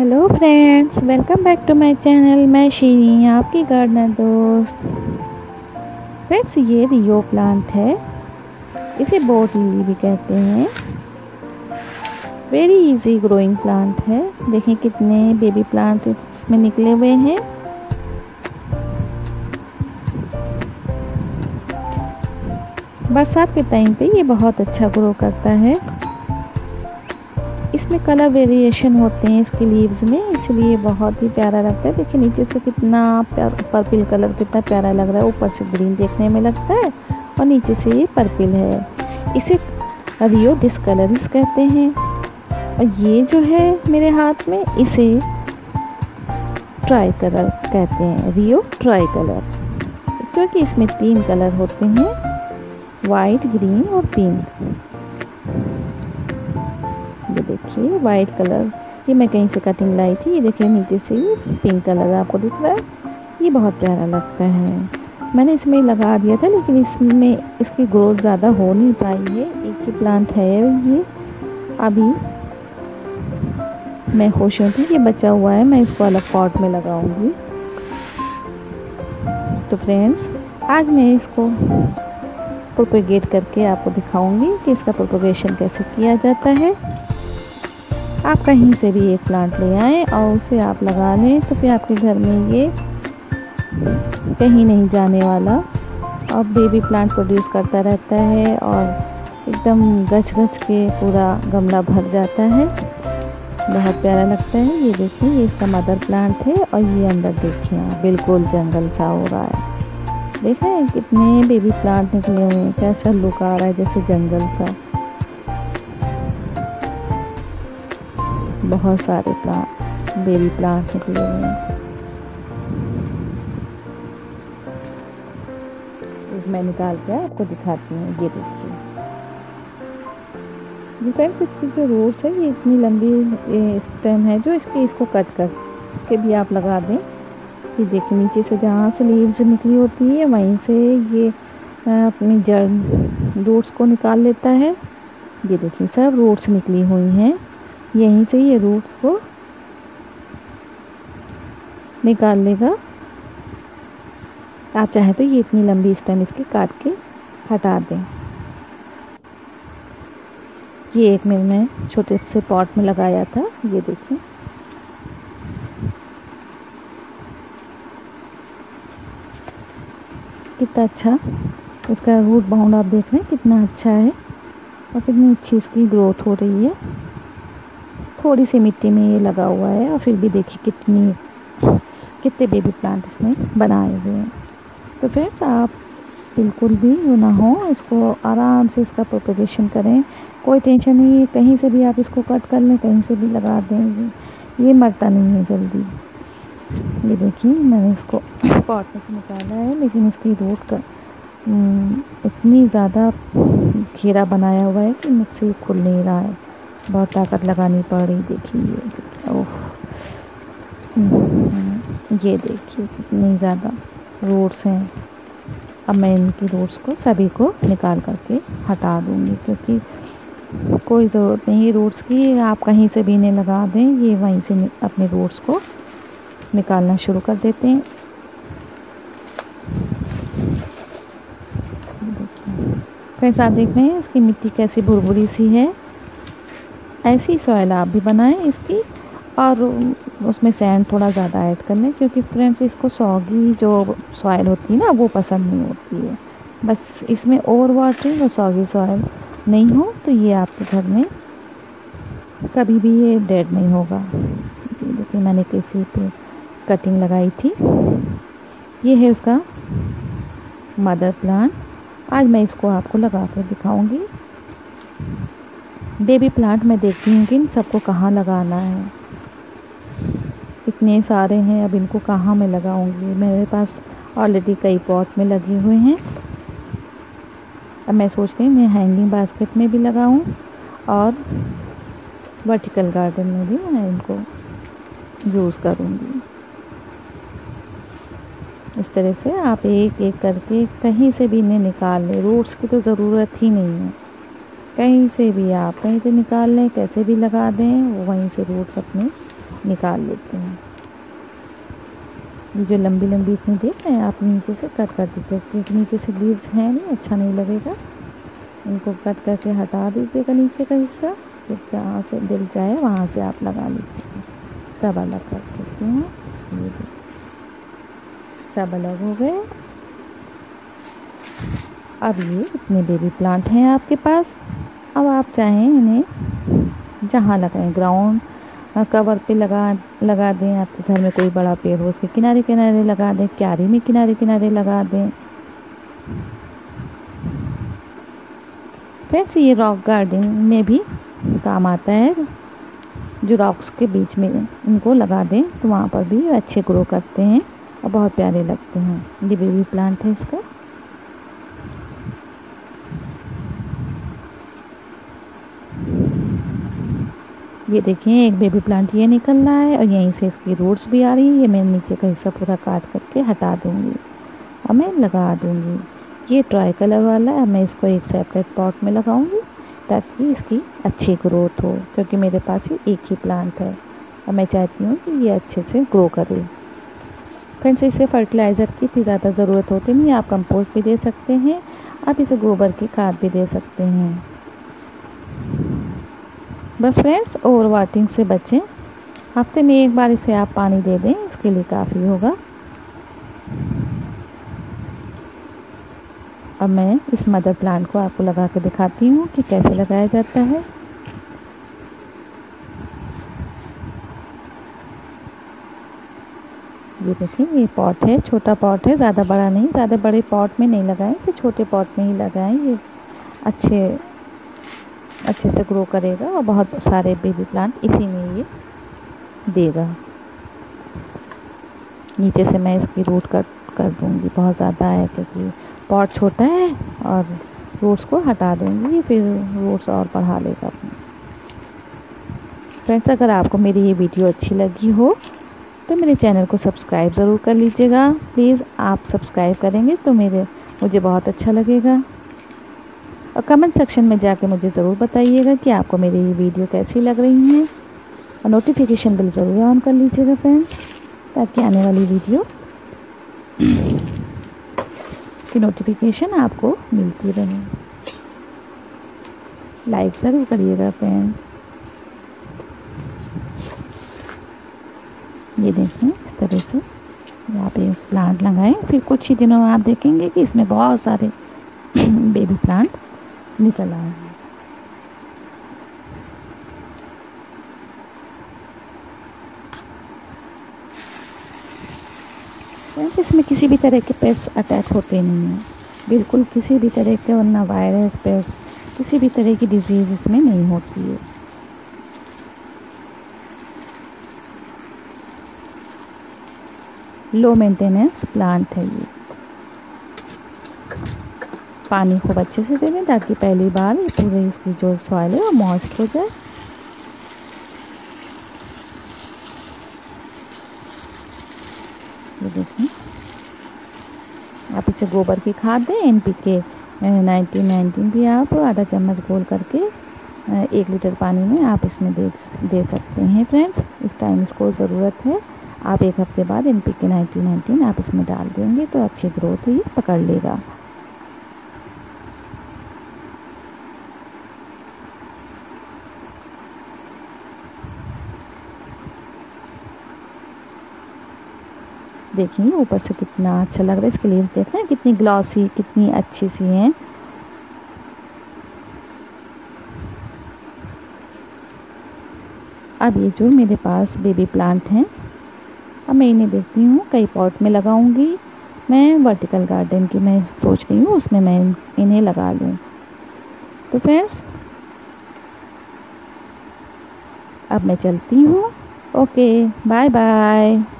Hello friends, welcome back to my channel. मैं शीरी आपकी gardener दोस्त। फ्रेंड्स, ये रियो प्लांट है। इसे बोट लिली भी कहते हैं। वेरी इजी ग्रोइंग प्लांट है। देखें कितने बेबी प्लांट इसमें निकले हुए हैं। बरसात के टाइम पे ये बहुत अच्छा ग्रो करता है। इसमें कलर वेरिएशन होते हैं इसके लीव्स में, इसलिए बहुत ही प्यारा लगता है। देखिए नीचे से कितना पर्पल कलर कितना प्यारा लग रहा है। ऊपर से ग्रीन देखने में लगता है और नीचे से ये पर्पल है। इसे रियो डिस्कलरिस कहते हैं। और ये जो है मेरे हाथ में, इसे ट्राई कलर कहते हैं। रियो ट्राई कलर क्योंकि इसमें तीन कलर होते हैं वाइट ग्रीन और पिंक देखिए वाइट कलर ये मैं कहीं से कटिंग लाई थी, ये देखिए नीचे से ये पिंक कलर आपको दिख रहा है। ये बहुत प्यारा लगता है। मैंने इसमें लगा दिया था, लेकिन इसमें इसकी ग्रोथ ज़्यादा हो नहीं पाई है। एक ही प्लांट है ये। अभी मैं खुश हूँ कि ये बचा हुआ है। मैं इसको अलग पॉट में लगाऊँगी। तो फ्रेंड्स आज मैं इसको प्रोपेगेट करके आपको दिखाऊँगी कि इसका प्रोपोगेशन कैसे किया जाता है। आप कहीं से भी एक प्लांट ले आएँ और उसे आप लगा लें तो फिर आपके घर में ये कहीं नहीं जाने वाला। और बेबी प्लांट प्रोड्यूस करता रहता है और एकदम गच गच के पूरा गमला भर जाता है। बहुत प्यारा लगता है। ये देखिए, ये इसका मदर प्लांट है और ये अंदर देखिए आप, बिल्कुल जंगल सा हो रहा है। देखें कितने बेबी प्लांट निकले हुए हैं कैसा लुक आ रहा है जैसे जंगल सा। बहुत सारे प्लांट बेबी प्लांट निकले हुए हैं मैं निकाल के आपको दिखाती हूँ, ये देखिए। ये फ्रेंड्स इसकी जो रोड्स है, ये इतनी लंबी स्टेम है जो इसकी, इसको कट कर के भी आप लगा दें। ये देखिए, नीचे से जहाँ से लीव्स निकली होती है, वहीं से ये अपनी जड़ रूट्स को निकाल लेता है। ये देखिए, सब रूट्स निकली हुई हैं। यहीं से ये रूट्स को निकाल लेगा। आप चाहें तो ये इतनी लंबी स्टेम इसकी काट के हटा दें। ये एक मैंने छोटे से पॉट में लगाया था, ये देखिए। कितना अच्छा इसका रूट बाउंड आप देख रहे हैं, कितना अच्छा है और कितनी अच्छी इसकी ग्रोथ हो रही है। थोड़ी सी मिट्टी में ये लगा हुआ है और फिर भी देखिए कितनी, कितने बेबी प्लांट इसने बनाए हुए हैं। तो फ्रेंड्स आप बिल्कुल भी वो ना हो, इसको आराम से इसका प्रोपगेशन करें। कोई टेंशन नहीं है, कहीं से भी आप इसको कट कर लें, कहीं से भी लगा दें, ये मरता नहीं है जल्दी। ये देखिए, मैंने इसको पॉट में से निकाला है, लेकिन इसकी रोड का इतनी ज़्यादा घेरा बनाया हुआ है कि मुझसे खुल नहीं रहा है। बहुत ताकत लगानी पड़ रही, देखिए ओह। ये देखिए कितनी ज़्यादा रोड्स हैं। अब मैं इनकी रोड्स को सभी को निकाल करके हटा दूँगी, क्योंकि कोई ज़रूरत नहीं है रोड्स की। आप कहीं से भी इन्हें लगा दें, ये वहीं से अपने रोड्स को निकालना शुरू कर देते हैं। फ्रेंड्स आप देख रहे हैं? इसकी मिट्टी कैसी भुरभुरी सी है। ऐसी सॉइल आप भी बनाएँ इसकी और उसमें सैंड थोड़ा ज़्यादा ऐड कर लें क्योंकि फ्रेंड्स इसको सॉगी जो सॉइल होती है ना, वो पसंद नहीं होती है। बस इसमें ओवर वाटरिंग और सॉगी सॉइल नहीं हो तो ये आपके घर में कभी भी ये डेड नहीं होगा। देखिए मैंने किसी पे कटिंग लगाई थी, ये है उसका मदर प्लांट आज मैं इसको आपको लगा कर दिखाऊँगी। बेबी प्लांट मैं देखती हूँ कि इन सबको कहाँ लगाना है। इतने सारे हैं, अब इनको कहाँ मैं लगाऊँगी? मेरे पास ऑलरेडी कई पॉट में लगे हुए हैं। अब मैं सोच रही मैं हैंगिंग बास्केट में भी लगाऊँ और वर्टिकल गार्डन में भी मैं इनको यूज़ करूँगी। इस तरह से आप एक एक करके कहीं से भी इन्हें निकाल लें। रूट्स की तो ज़रूरत ही नहीं है। कहीं से भी आप कहीं से निकाल लें, कैसे भी लगा दें, वो वहीं से रूट्स अपने निकाल लेते हैं। ये जो लंबी लंबी इतनी देख रहे हैं आप नीचे से कट कर दीजिए, क्योंकि नीचे से लीव्स हैं नहीं अच्छा नहीं लगेगा। इनको कट करके हटा दीजिएगा नीचे का हिस्सा फिर जहाँ से दिल जाए, वहाँ से आप लगा लीजिएगा सब अलग कर देती हैं। सब अलग हो गए। अब ये इतने बेबी प्लांट हैं आपके पास। अब आप चाहें इन्हें जहाँ लगाएँ ग्राउंड कवर पे लगा लगा दें आपके घर में कोई बड़ा पेड़ हो, उसके किनारे किनारे लगा दें, क्यारी में किनारे किनारे लगा दें। फ्रेंड्स ये रॉक गार्डन में भी काम आता है, जो रॉक्स के बीच में इनको लगा दें तो वहाँ पर भी अच्छे ग्रो करते हैं और बहुत प्यारे लगते हैं। ये बेबी प्लांट है इसका। ये देखें, एक बेबी प्लांट ये निकल रहा है और यहीं से इसकी रूट्स भी आ रही है। ये मैं नीचे का हिस्सा पूरा काट करके हटा दूँगी। और मैं लगा दूँगी। ये ट्राई कलर वाला है, मैं इसको एक सेपरेट पॉट में लगाऊँगी ताकि इसकी अच्छी ग्रोथ हो, क्योंकि मेरे पास ये एक ही प्लांट है। और मैं चाहती हूँ कि ये अच्छे से ग्रो करे। फ्रेंड्स, इसे फर्टिलाइज़र की इतनी ज़्यादा ज़रूरत होती नहीं, आप कंपोस्ट भी दे सकते हैं, आप इसे गोबर की खाद भी दे सकते हैं। बस फ्रेंड्स, ओवर वाटिंग से बचें। हफ़्ते में एक बार इसे आप पानी दे दें, इसके लिए काफ़ी होगा। अब मैं इस मदर प्लांट को आपको लगा के दिखाती हूँ कि कैसे लगाया जाता है। ये देखिए, ये पॉट है, छोटा पॉट है, ज़्यादा बड़ा नहीं, ज़्यादा बड़े पॉट में नहीं लगाएँ, इसे छोटे पॉट में ही लगाएँ, ये अच्छे अच्छे से ग्रो करेगा और बहुत सारे बेबी प्लांट इसी में ये देगा। नीचे से मैं इसकी रूट कट कर दूँगी, बहुत ज़्यादा है क्योंकि पॉट छोटा है और रूट्स को हटा दूँगी, फिर रूट्स और बढ़ा लेगा अपने। फ्रेंड्स अगर आपको मेरी ये वीडियो अच्छी लगी हो तो मेरे चैनल को सब्सक्राइब ज़रूर कर लीजिएगा। प्लीज़ आप सब्सक्राइब करेंगे तो मेरे, मुझे बहुत अच्छा लगेगा। और कमेंट सेक्शन में जाके मुझे ज़रूर बताइएगा कि आपको मेरी ये वीडियो कैसी लग रही है। और नोटिफिकेशन बिल ज़रूर ऑन कर लीजिएगा फ्रेंड्स ताकि आने वाली वीडियो की नोटिफिकेशन आपको मिलती रहे। लाइक ज़रूर करिएगा फ्रेंड्स ये देखें इस तरह से यहाँ पे प्लांट लगाएँ, फिर कुछ ही दिनों आप देखेंगे कि इसमें बहुत सारे बेबी प्लांट निकल आए हैं इसमें किसी भी तरह के पेट्स अटैक होते नहीं हैं। बिल्कुल किसी भी तरह के वरना वायरस, पेट्स, किसी भी तरह की डिज़ीज़ इसमें नहीं होती है। लो मेंटेनेंस प्लांट है ये। पानी खूब अच्छे से दे दें ताकि पहली बार पूरे इसकी जो सॉइल है वो मॉइस्ट हो जाए। देखें आप इसे गोबर की खाद दें N P K nineteen nineteen भी आप आधा चम्मच घोल करके एक लीटर पानी में आप इसमें दे दे सकते हैं फ्रेंड्स इस टाइम इसको ज़रूरत है। आप एक हफ़्ते बाद N P K nineteen nineteen आप इसमें डाल देंगे तो अच्छी ग्रोथ ये पकड़ लेगा। देखिए, ऊपर से कितना अच्छा लग रहा है। इसके लीव्स देख रहे हैं, कितनी ग्लॉसी कितनी अच्छी सी हैं। अब ये जो मेरे पास बेबी प्लांट हैं, अब मैं इन्हें देखती हूँ, कई पॉट में लगाऊँगी। मैं वर्टिकल गार्डन की मैं सोच रही हूँ, उसमें मैं इन्हें लगा लूँ। तो फ्रेंड्स अब मैं चलती हूँ। Okay bye bye